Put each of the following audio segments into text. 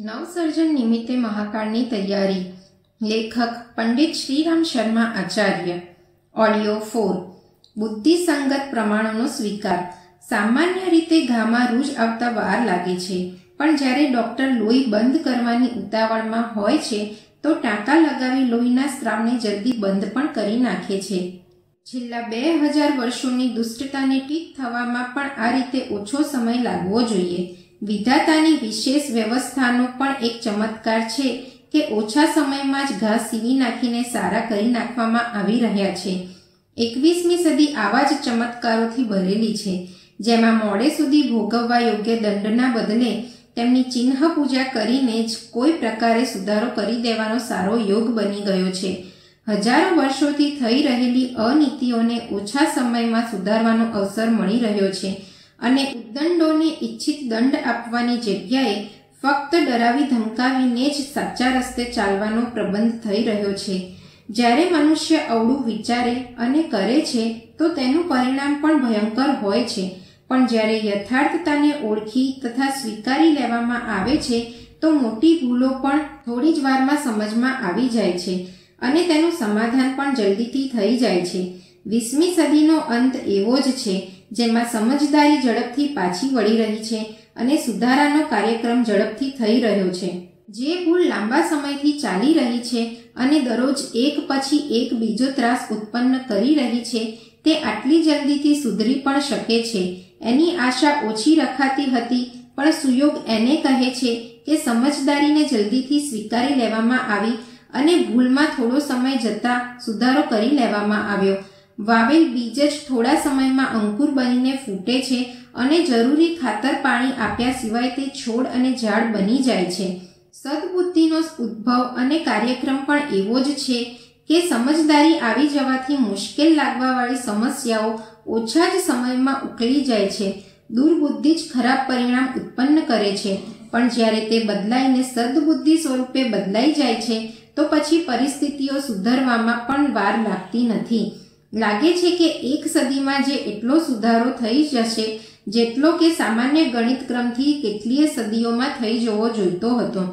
નવસર્જન નિમિત્તે મહાકાળની તૈયારી. લેખક પંડિત શ્રીરામ શર્મા આચાર્ય. Audio four. બુદ્ધિસંગત પ્રમાણોનો સ્વીકાર. સામાન્ય રીતે ઘામાં રૂજ આવતા વાર લાગે છે, પણ જ્યારે ડૉક્ટર લોહી બંધ કરવાની ઉતાવળમાં હોય છે, તો ટાંકા લગાવી લોહીના સ્ત્રાવને જલ્દી બંધ પણ કરી નાખે છે. છેલ્લા બે હજાર વર્ષોની દુષ્ટતાને ઠીક થવામાં પણ આ રીતે ઓછો સમય લાગવો જોઈએ. વિધાતાની વિશેષ વ્યવસ્થાનો પણ એક ચમત્કાર છે કે ઓછા સમયમાં જ ઘા સીવી નાખીને સારા કરી નાખવામાં આવી રહ્યા છે. એકવીસમી સદી આવા જ ચમત્કારોથી ભરેલી છે, જેમાં મોડે સુધી ભોગવવા યોગ્ય દંડના બદલે તેમની ચિહ્ન પૂજા કરીને જ કોઈ પ્રકારે સુધારો કરી દેવાનો સારો યોગ બની ગયો છે. હજારો વર્ષોથી થઈ રહેલી અનીતિઓને ઓછા સમયમાં સુધારવાનો અવસર મળી રહ્યો છે. અને ઉદ્દંડોને ઈચ્છિત દંડ આપવાની જગ્યાએ ફક્ત ડરાવી ધમકાવીને જ સાચા રસ્તે ચાલવાનો પ્રબંધ થઈ રહ્યો છે. જ્યારે મનુષ્ય અવળું વિચારે અને કરે છે, તો તેનું પરિણામ પણ ભયંકર હોય છે. પણ જ્યારે યથાર્થતાને ઓળખી તથા સ્વીકારી લેવામાં આવે છે, તો મોટી ભૂલો પણ થોડી જ વારમાં સમજમાં આવી જાય છે અને તેનું સમાધાન પણ જલ્દીથી થઈ જાય છે. વીસમી સદીનો અંત એવો જ છે જેમાં સમજદારી ઝડપથી પાછી વળી રહી છે અને સુધારાનો કાર્યક્રમ ઝડપથી થઈ રહ્યો છે. જે ભૂલ લાંબા સમયથી ચાલી રહી છે અને દરરોજ એક પછી એક બીજો ત્રાસ ઉત્પન્ન કરી રહી છે, તે આટલી જલ્દીથી સુધરી પણ શકે છે. એની આશા ઓછી રખાતી હતી, પણ સુયોગ એને કહે છે કે સમજદારીને જલ્દીથી સ્વીકારી લેવામાં આવી અને ભૂલમાં થોડો સમય જતાં સુધારો કરી લેવામાં આવ્યો. વાવેલ બીજ જ થોડા સમયમાં અંકુર બનીને ફૂટે છે અને જરૂરી ખાતર પાણી આપ્યા સિવાય તે છોડ અને ઝાડ બની જાય છે. સદબુદ્ધિનો ઉદ્ભવ અને કાર્યક્રમ પણ એવો જ છે કે સમજદારી આવી જવાથી મુશ્કેલ લાગવાવાળી સમસ્યાઓ ઓછા જ સમયમાં ઉકળી જાય છે. દુર્બુદ્ધિ જ ખરાબ પરિણામ ઉત્પન્ન કરે છે. પણ જ્યારે તે બદલાઈને સદબુદ્ધિ સ્વરૂપે બદલાઈ જાય છે, તો પછી પરિસ્થિતિઓ સુધારવામાં પણ વાર લાગતી નથી. લાગે છે કે એક સદીમાં જે એટલો સુધારો થઈ જશે, જેટલો કે સામાન્ય ગણિત ક્રમથી કેટલીય સદીઓમાં થઈ જવો જોઈતો હતો.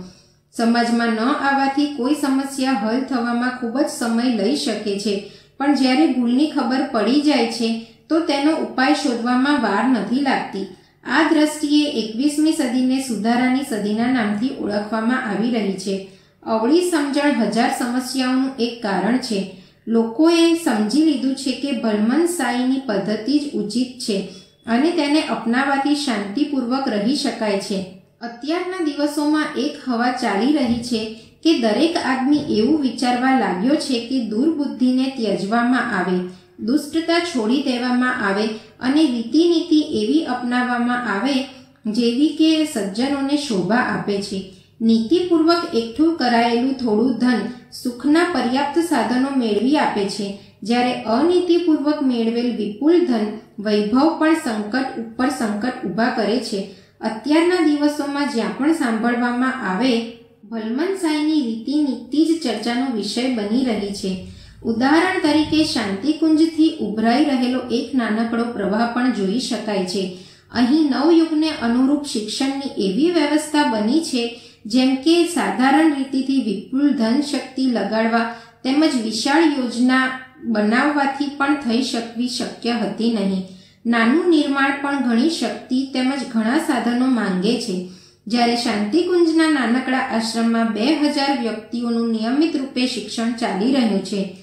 સમાજમાં ન આવવાથી કોઈ સમસ્યા હલ થવામાં ખૂબ જ સમય લઈ શકે છે, પણ જ્યારે ભૂલની ખબર પડી જાય છે, તો તેનો ઉપાય શોધવામાં વાર નથી લાગતી. આ દ્રષ્ટિએ એકવીસમી સદીને સુધારાની સદીના નામથી ઓળખવામાં આવી રહી છે. અવળી સમજણ હજાર સમસ્યાઓનું એક કારણ છે. લોકોએ સમજી લીધું છે કે ભલમનસાઈની પદ્ધતિ જ ઉચિત છે અને તેને અપનાવવાથી શાંતિપૂર્વક રહી શકાય છે. અત્યારના દિવસોમાં એક હવા ચાલી રહી છે કે દરેક આદમી એવું વિચારવા લાગ્યો છે કે દુર્બુદ્ધિને ત્યજવામાં આવે, દુષ્ટતા છોડી દેવામાં આવે અને રીતિનીતિ એવી અપનાવવામાં આવે જેવી કે સજ્જનોને શોભા આપે છે. નીતિપૂર્વક એકઠું કરાયેલું થોડું ધન સુખના પર્યાપ્ત સાધનો મેળવી આપે છે. જ્યારે અનીતિપૂર્વક મેળવેલ વિપુલ ધન વૈભવ પણ સંકટ ઉપર સંકટ ઊભા કરે છે. અત્યારના દિવસોમાં જ્યાં પણ સાંભળવામાં આવે ભલમનસાઈની રીતિ નીતિ જ ચર્ચાનો વિષય બની રહી છે. ઉદાહરણ તરીકે શાંતિકુંજથી ઉભરાઈ રહેલો એક નાનકડો પ્રવાહ પણ જોઈ શકાય છે. અહીં નવયુગને અનુરૂપ શિક્ષણની એવી વ્યવસ્થા બની છે જેમ કે સાધારણ રીતેથી વિપુલ ધન શક્તિ લગાડવા તેમજ વિશાળ યોજના બનાવવાથી પણ થઈ શકવી શક્ય હતી નહીં. નાનું નિર્માણ પણ ઘણી શક્તિ તેમજ ઘણા સાધનો માંગે છે. જ્યારે શાંતિકુંજના નાનકડા આશ્રમમાં બે હજાર વ્યક્તિઓનું નિયમિત રૂપે શિક્ષણ ચાલી રહ્યું છે.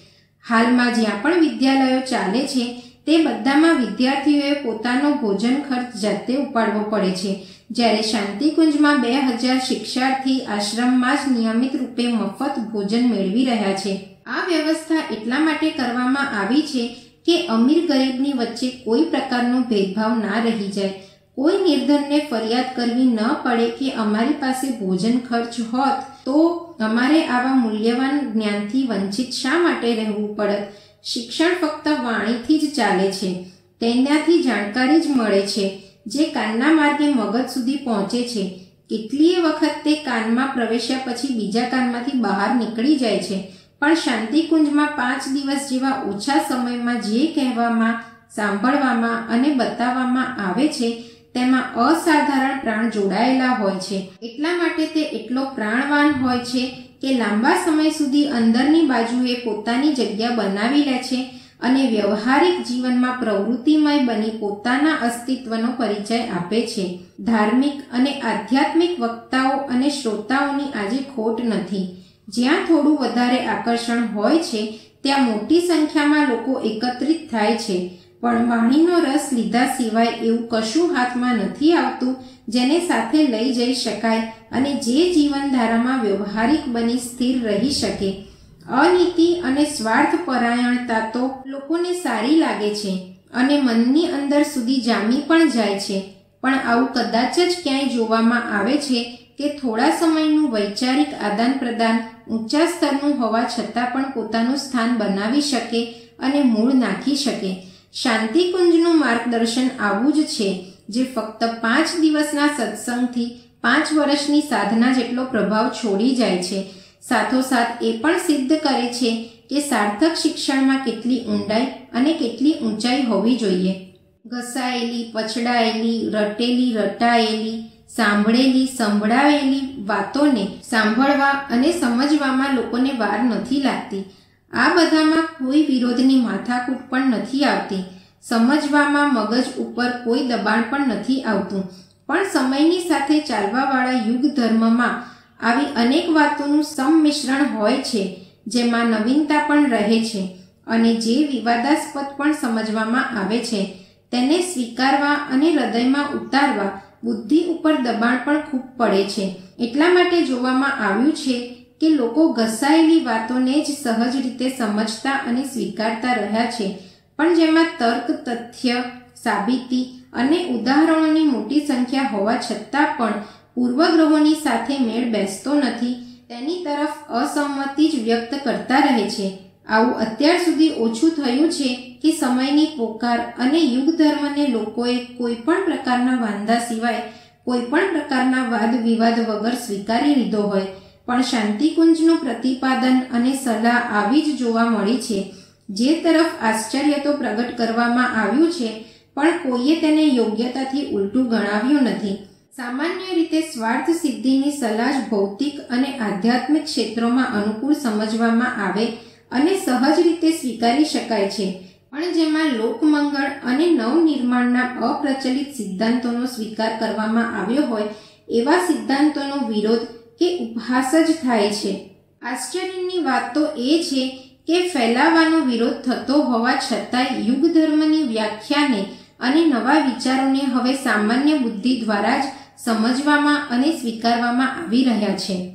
હાલમાં જ્યાં પણ વિદ્યાલયો ચાલે છે તે બધામાં વિદ્યાર્થીઓએ પોતાનો ભોજન ખર્ચ જાતે ઉપાડવો પડે છે. જ્યારે શાંતિકુંજમાં બે હજાર શિક્ષાર્થી આશ્રમમાં જ નિયમિત રૂપે મફત ભોજન મેળવી રહ્યા છે. આ વ્યવસ્થા એટલા માટે કરવામાં આવી છે કે અમીર ગરીબની વચ્ચે કોઈ પ્રકારનો ભેદભાવ ના રહી જાય. કોઈ નિર્ધનને ફરિયાદ કરવી ન પડે કે અમારી પાસે ભોજન ખર્ચ હોત તો અમારે આવા મૂલ્યવાન જ્ઞાનથી વંચિત શા માટે રહેવું પડત? શિક્ષણ ફક્ત વાણીથી જ ચાલે છે. તેનાથી જાણકારી જ મળે છે જે કાનના માર્ગે મગજ સુધી પહોંચે છે. કેટલીય વખત તે કાનમાં પ્રવેશ્યા પછી બીજા કાનમાંથી બહાર નીકળી જાય છે. પણ શાંતિકુંજમાં પાંચ દિવસ જેવા ઓછા સમયમાં જે કહેવામાં, સાંભળવામાં અને બતાવવામાં આવે છે, તેમાં અસાધારણ પ્રાણ જોડાયેલા હોય છે. એટલા માટે તે એટલો પ્રાણવાન હોય છે કે લાંબા સમય સુધી અંદરની બાજુએ પોતાની જગ્યા બનાવી લે છે અને વ્યવહારિક જીવનમાં પ્રવૃત્તિમય બની પોતાના અસ્તિત્વનો પરિચય આપે છે. ધાર્મિક અને આધ્યાત્મિક વક્તાઓ અને શ્રોતાઓની આજે ખોટ નથી. જ્યાં થોડું વધારે આકર્ષણ હોય છે, ત્યાં મોટી સંખ્યામાં લોકો એકત્રિત થાય છે. પણ વાણીનો રસ લીધા સિવાય એવું કશું હાથમાં નથી આવતું જેને સાથે લઈ જઈ શકાય અને જે જીવનધારામાં વ્યવહારિક બની સ્થિર રહી શકે. અનીતિ અને સ્વાર્થ પરાયણતા તો લોકોને સારી લાગે છે અને મનની અંદર સુધી જામી પણ જાય છે. પણ આવું કદાચ જ ક્યાંય જોવામાં આવે છે કે થોડા સમયનું વૈચારિક આદાન પ્રદાન ઊંચા સ્તરનું હોવા છતાં પણ પોતાનું સ્થાન બનાવી શકે અને મૂળ નાખી શકે. શાંતિકુંજનું માર્ગદર્શન આવું જ છે. જે ફક્ત પાંચ દિવસના સત્સંગથી પાંચ વર્ષની સાધના જેટલો પ્રભાવ છોડી જાય છે. સાથોસાથ એ પણ સિદ્ધ કરે છે કે સાર્થક શિક્ષણમાં કેટલી ઊંડાઈ અને કેટલી ઊંચાઈ હોવી જોઈએ. ઘસાયેલી, પછડાયેલી, રટેલી, રટાયેલી, સાંભળેલી, સંભળાવેલી વાતોને સાંભળવા અને સમજવામાં લોકોને વાર નથી લાગતી. આ બધામાં કોઈ વિરોધની માથાકૂટ પણ નથી આવતી. સમજવામાં મગજ ઉપર કોઈ દબાણ પણ નથી આવતું. પણ સમયની સાથે ચાલવાવાળા યુગ ધર્મમાં આવી અનેક વાતોનું સંમિશ્રણ હોય છે, જેમાં નવીનતા પણ રહે છે અને જે વિવાદાસ્પદ પણ સમજવામાં આવે છે, તેને સ્વીકારવા અને હૃદયમાં ઉતારવા બુદ્ધિ ઉપર દબાણ પણ ખૂબ પડે છે. એટલા માટે જોવામાં આવ્યું છે કે લોકો ઘસાયેલી વાતોને જ સહજ રીતે સમજતા અને સ્વીકારતા રહ્યા છે. પણ જેમાં તર્ક, તથ્ય, સાબિતી અને ઉદાહરણોની મોટી સંખ્યા હોવા છતાં પણ પૂર્વગ્રહોની સાથે મેળ બેસતો નથી. તેની તરફ અસંમતિ જ વ્યક્ત કરતા રહે છે. આવું અત્યાર સુધી ઓછું થયું છે કે સમયની પોકાર અને યુગ ધર્મને લોકોએ કોઈ પણ પ્રકારના વાંધા સિવાય કોઈ પણ પ્રકારના વાદ વિવાદ વગર સ્વીકારી લીધો હોય. પણ શાંતિકુંજનું પ્રતિપાદન અને સલાહ આવી જ જોવા મળી છે. જે તરફ આશ્ચર્ય તો પ્રગટ કરવામાં આવ્યું છે, પણ કોઈએ તેને યોગ્યતાથી ઉલટું ગણાવ્યું નથી. સામાન્ય રીતે સ્વાર્થ સિદ્ધિની સલાહ ભૌતિક અને આધ્યાત્મિક ક્ષેત્રોમાં અનુકૂળ સમજવામાં આવે અને સહજ રીતે સ્વીકારી શકાય છે. પણ જેમાં લોકમંગળ અને નવનિર્માણના અપ્રચલિત સિદ્ધાંતોનો સ્વીકાર કરવામાં આવ્યો હોય, એવા સિદ્ધાંતોનો વિરોધ કે ઉપહાસ જ થાય છે. આશ્ચર્યની વાત તો એ છે કે ફેલાવાનો વિરોધ થતો હોવા છતાંય યુગ ધર્મની વ્યાખ્યાને અને નવા વિચારોને હવે સામાન્ય બુદ્ધિ દ્વારા જ સમજવામાં અને સ્વીકારવામાં આવી રહ્યા છે.